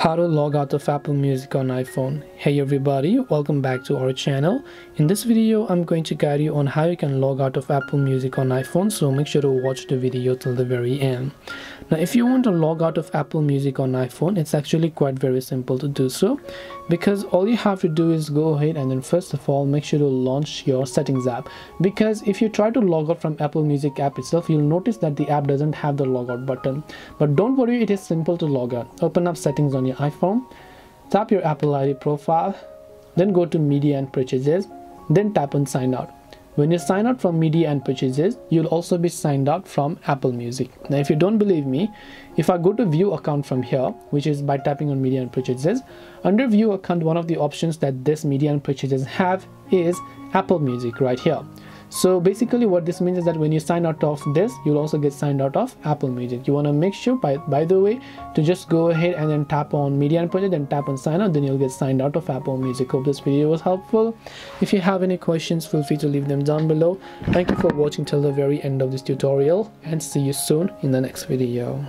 how to log out of Apple Music on iPhone. Hey everybody, welcome back to our channel. In this video, I'm going to guide you on how you can log out of Apple Music on iPhone, so make sure to watch the video till the very end. Now, if you want to log out of Apple Music on iPhone, it's actually quite very simple to do so because all you have to do is go ahead and then first of all, make sure to launch your settings app because if you try to log out from Apple Music app itself, you'll notice that the app doesn't have the logout button. But don't worry, it is simple to log out. Open up settings on your iPhone, tap your Apple ID profile, then go to media and purchases, then tap on sign out. When you sign out from media and purchases, you'll also be signed out from Apple Music. Now, if you don't believe me, if I go to view account from here, which is by tapping on media and purchases, under view account, one of the options that this media and purchases have is Apple Music right here so basically what this means is that when you sign out of this you'll also get signed out of apple music. You want to make sure by by the way to just go ahead and then tap on media and project and tap on sign out then you'll get signed out of apple music. Hope this video was helpful. If you have any questions feel free to leave them down below. Thank you for watching till the very end of this tutorial and see you soon in the next video